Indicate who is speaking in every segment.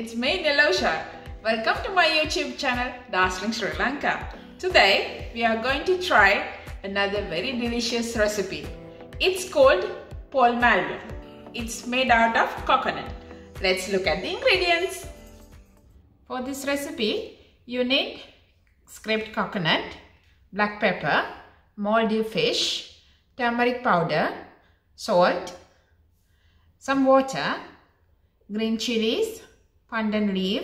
Speaker 1: Natasha. Welcome to my YouTube channel Dazzling Sri Lanka. Today we are going to try another very delicious recipe. It's called Pol It's made out of coconut. Let's look at the ingredients. For this recipe, you need scraped coconut, black pepper, Maldive fish, turmeric powder, salt, some water, green chilies, pandan leaf,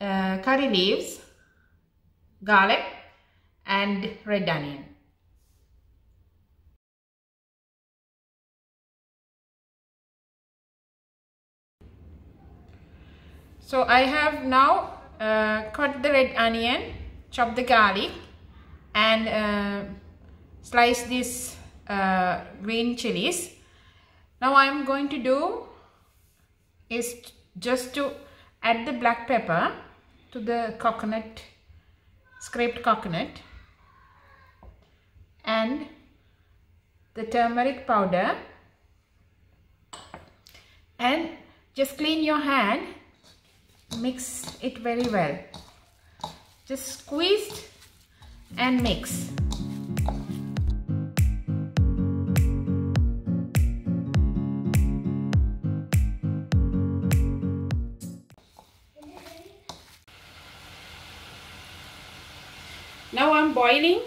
Speaker 1: uh, curry leaves, garlic and red onion. So I have now uh, cut the red onion, chop the garlic and uh, slice these uh, green chilies. Now I am going to do is just to add the black pepper to the coconut, scraped coconut and the turmeric powder. And just clean your hand. Mix it very well. Just squeeze and mix now I'm boiling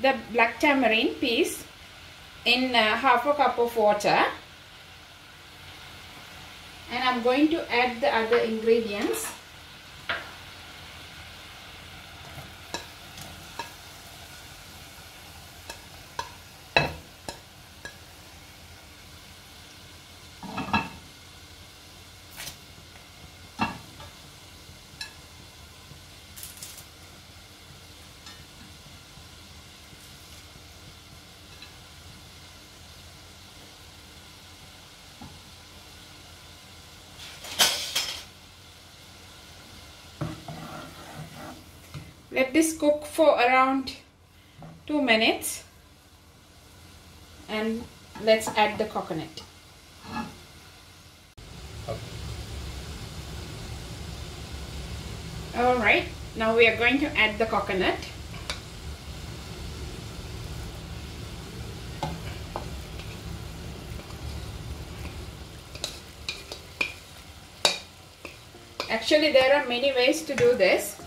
Speaker 1: the black tamarind piece in uh, half a cup of water. And I'm going to add the other ingredients let this cook for around two minutes and let's add the coconut. All right now we are going to add the coconut. Actually there are many ways to do this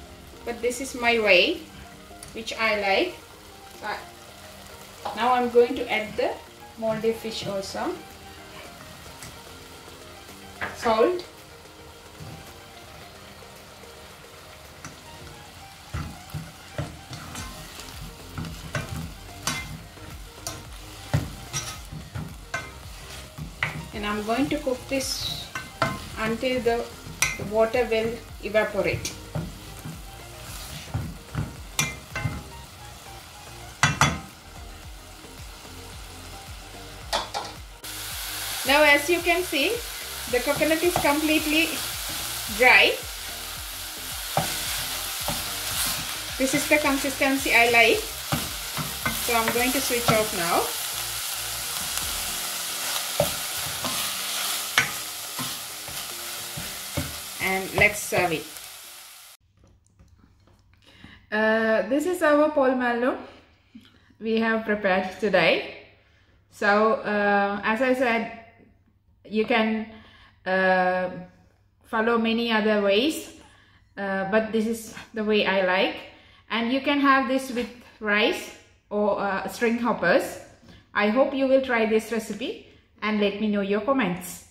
Speaker 1: but this is my way which I like. Uh, now I'm going to add the Maldive fish also. Salt. And I'm going to cook this until the water will evaporate Now as you can see, the coconut is completely dry. This is the consistency I like. So I'm going to switch off now. And let's serve it. Uh, this is our pol mallum we have prepared today. So uh, as I said, you can uh, follow many other ways uh, but this is the way I like. And you can have this with rice or uh, string hoppers. I hope you will try this recipe and let me know your comments.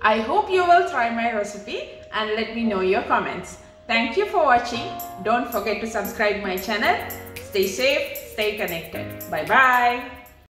Speaker 1: I hope you will try my recipe and let me know your comments. Thank you for watching. Don't forget to subscribe my channel. Stay safe stay connected. Bye bye